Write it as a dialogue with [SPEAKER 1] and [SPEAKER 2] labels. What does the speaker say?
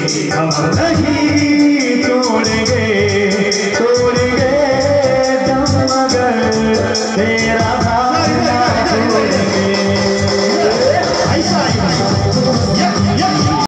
[SPEAKER 1] हम नहीं तोड़ेंगे तोड़ेंगे दम मगर तेरा